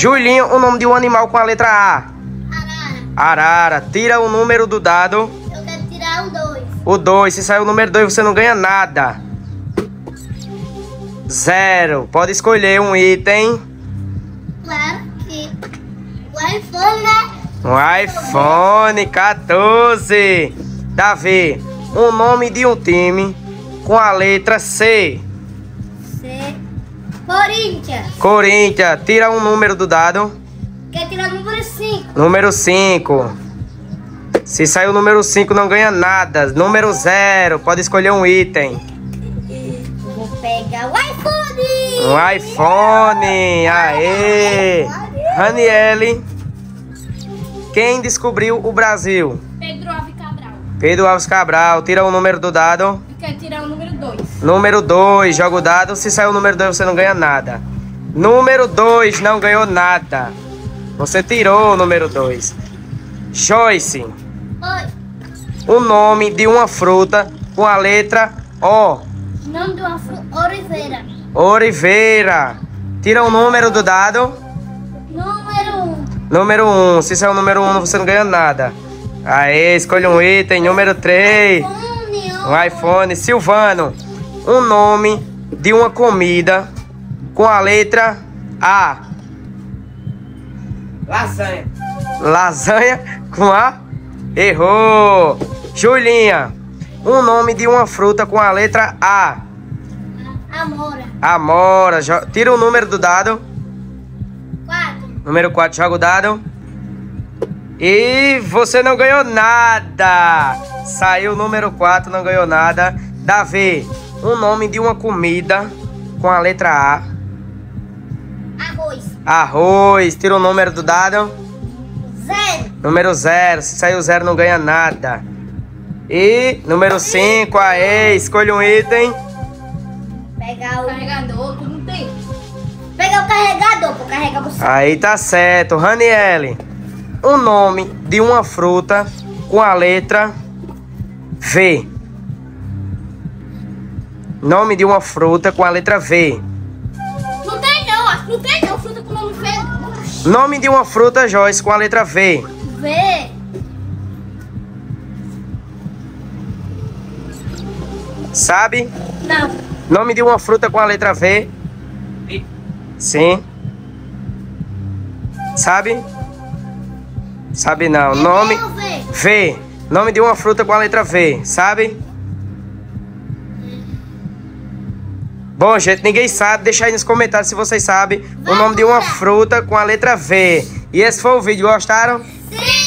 Julinho, o nome de um animal com a letra A. Arara. Arara. Tira o número do dado. Eu quero tirar o 2. O 2. Se sair o número 2, você não ganha nada. Zero. Pode escolher um item. Claro que o iPhone, né? Um iPhone 14. Davi, o nome de um time com a letra C. C. Corinthians. Corinthians. Tira um número do dado. Quer tirar o número 5. Número 5. Se sair o número 5, não ganha nada. Número 0. Pode escolher um item. Vou pegar o iPhone. Um iPhone. Aê. Raniele. Quem descobriu o Brasil? Pedro Alves Cabral. Tira o número do dado. Eu quero tirar o número 2. Número 2. Joga o dado. Se sair o número 2, você não ganha nada. Número 2. Não ganhou nada. Você tirou o número 2. Joyce. Oi. O nome de uma fruta com a letra O. Nome de uma fruta. Oliveira. Oliveira. Tira o número do dado. Número 1. Um. Número 1. Um. Se sair o número 1, um, você não ganha nada. Aê, escolha um item. Número 3. iPhone. Um iPhone. Silvano. Um nome de uma comida com a letra A. Lasanha. Lasanha com A? Errou. Julinha. Um nome de uma fruta com a letra A. Amora. Amora. Tira o número do dado. 4. Número 4, joga o dado. E você não ganhou nada. Saiu o número 4, não ganhou nada. Davi, um nome de uma comida com a letra A. Arroz. Arroz. Tira o número do dado. 0. Número 0. Se sair o 0, não ganha nada. E número 5, aê. Escolha um item. Pegar o. Carregador, tu não tem. Pegar o carregador pra carregar você. Aí tá certo. Raniele, um nome de uma fruta com a letra V. Nome de uma fruta com a letra V. Não tem não, acho que não tem não. Fruta com nome feio. Nome de uma fruta, Joyce, com a letra V. V. Sabe? Não. Nome de uma fruta com a letra V. Sim. Sabe? Sabe não. Nome. Eu V. V. Nome de uma fruta com a letra V. Sabe? Bom, gente, ninguém sabe. Deixa aí nos comentários se vocês sabem o Vai nome de uma fruta com a letra V. E esse foi o vídeo. Gostaram? Sim.